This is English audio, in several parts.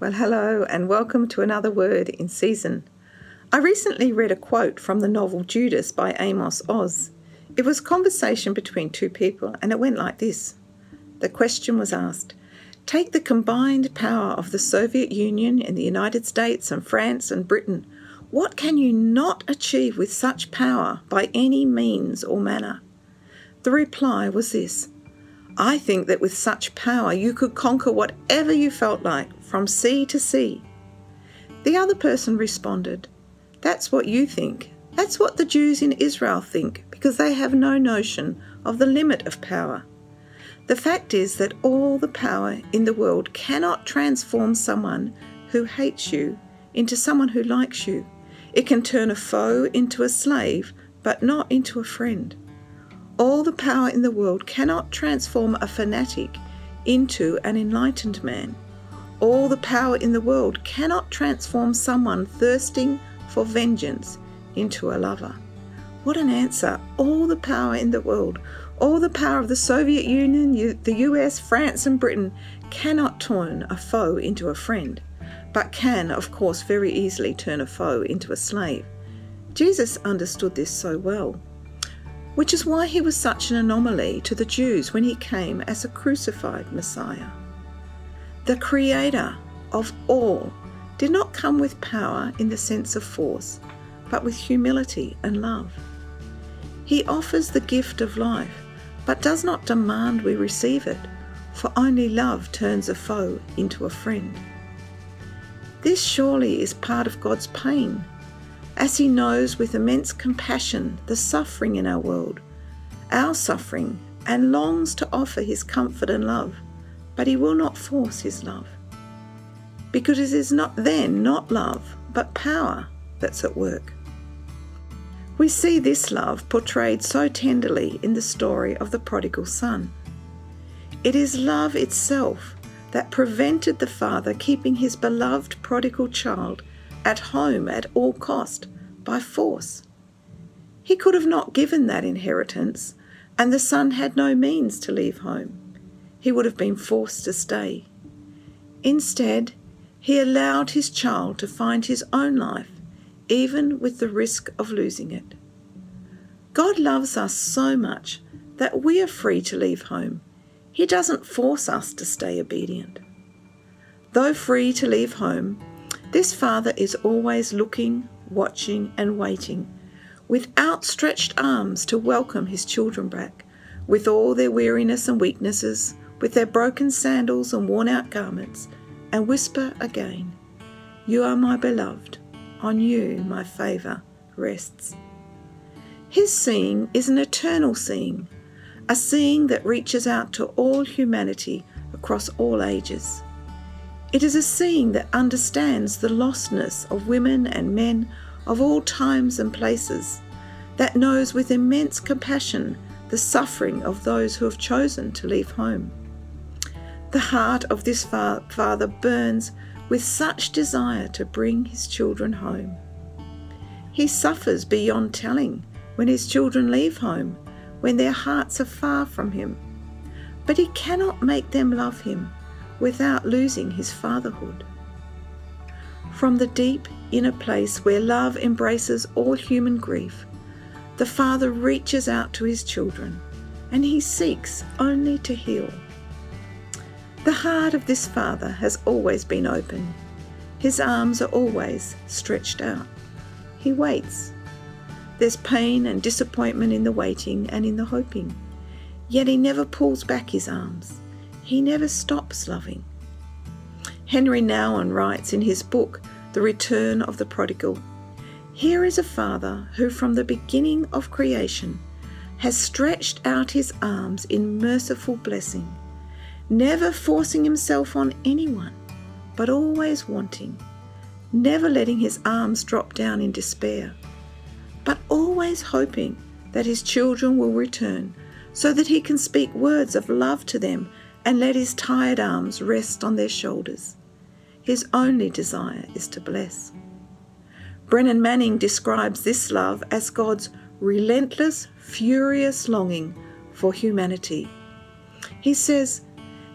Well, hello, and welcome to another word in season. I recently read a quote from the novel Judas by Amos Oz. It was a conversation between two people, and it went like this The question was asked Take the combined power of the Soviet Union and the United States and France and Britain. What can you not achieve with such power by any means or manner? The reply was this I think that with such power you could conquer whatever you felt like, from sea to sea. The other person responded, That's what you think. That's what the Jews in Israel think, because they have no notion of the limit of power. The fact is that all the power in the world cannot transform someone who hates you into someone who likes you. It can turn a foe into a slave, but not into a friend. All the power in the world cannot transform a fanatic into an enlightened man. All the power in the world cannot transform someone thirsting for vengeance into a lover. What an answer! All the power in the world, all the power of the Soviet Union, the US, France, and Britain cannot turn a foe into a friend, but can, of course, very easily turn a foe into a slave. Jesus understood this so well which is why he was such an anomaly to the Jews when he came as a crucified Messiah. The Creator of all did not come with power in the sense of force, but with humility and love. He offers the gift of life, but does not demand we receive it, for only love turns a foe into a friend. This surely is part of God's pain as He knows with immense compassion the suffering in our world, our suffering, and longs to offer His comfort and love, but He will not force His love. Because it is not then not love, but power that's at work. We see this love portrayed so tenderly in the story of the prodigal son. It is love itself that prevented the father keeping his beloved prodigal child at home at all cost by force. He could have not given that inheritance, and the son had no means to leave home. He would have been forced to stay. Instead, he allowed his child to find his own life, even with the risk of losing it. God loves us so much that we are free to leave home. He doesn't force us to stay obedient. Though free to leave home, this father is always looking, watching, and waiting, with outstretched arms to welcome his children back, with all their weariness and weaknesses, with their broken sandals and worn out garments, and whisper again, You are my beloved, on you my favour rests. His seeing is an eternal seeing, a seeing that reaches out to all humanity across all ages. It is a seeing that understands the lostness of women and men of all times and places, that knows with immense compassion the suffering of those who have chosen to leave home. The heart of this father burns with such desire to bring his children home. He suffers beyond telling when his children leave home, when their hearts are far from him. But he cannot make them love him without losing his fatherhood. From the deep inner place where love embraces all human grief, the Father reaches out to his children and he seeks only to heal. The heart of this Father has always been open. His arms are always stretched out. He waits. There's pain and disappointment in the waiting and in the hoping, yet he never pulls back his arms. He never stops loving. Henri Nouwen writes in his book, The Return of the Prodigal Here is a father who, from the beginning of creation, has stretched out his arms in merciful blessing, never forcing himself on anyone, but always wanting, never letting his arms drop down in despair, but always hoping that his children will return so that he can speak words of love to them and let his tired arms rest on their shoulders. His only desire is to bless. Brennan Manning describes this love as God's relentless, furious longing for humanity. He says,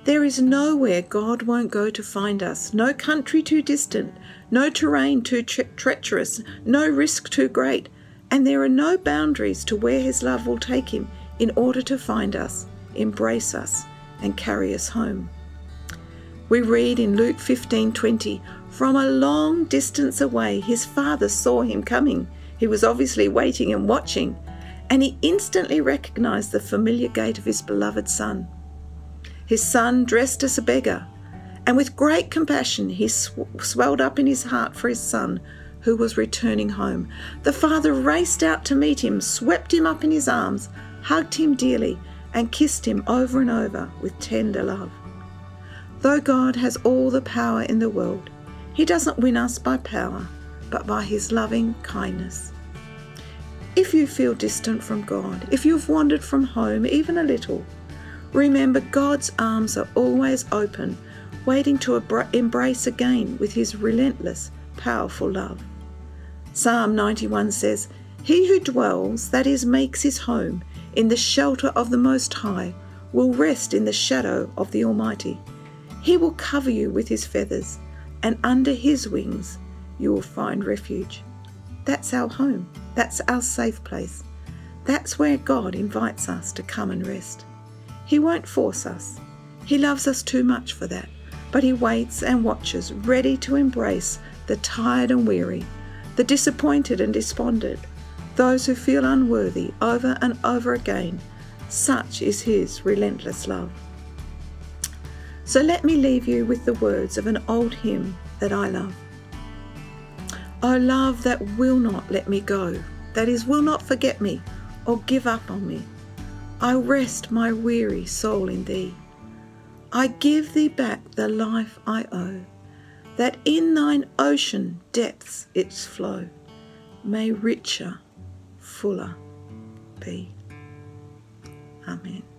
There is nowhere God won't go to find us, no country too distant, no terrain too tre- treacherous, no risk too great, and there are no boundaries to where His love will take Him in order to find us, embrace us, and carry us home. We read in Luke 15:20, from a long distance away his father saw him coming. He was obviously waiting and watching, and he instantly recognized the familiar gait of his beloved son. His son dressed as a beggar, and with great compassion he sw- swelled up in his heart for his son who was returning home. The father raced out to meet him, swept him up in his arms, hugged him dearly, and kissed him over and over with tender love. Though God has all the power in the world, He doesn't win us by power, but by His loving kindness. If you feel distant from God, if you've wandered from home even a little, remember God's arms are always open, waiting to embrace again with His relentless, powerful love. Psalm 91 says, He who dwells, that is, makes his home, in the shelter of the Most High, will rest in the shadow of the Almighty. He will cover you with his feathers, and under his wings you will find refuge. That's our home. That's our safe place. That's where God invites us to come and rest. He won't force us. He loves us too much for that, but He waits and watches, ready to embrace the tired and weary, the disappointed and despondent, those who feel unworthy over and over again. Such is His relentless love. So let me leave you with the words of an old hymn that I love. O love that will not let me go, that is, will not forget me or give up on me. I rest my weary soul in thee. I give thee back the life I owe, that in thine ocean depths its flow may richer, fuller be. Amen.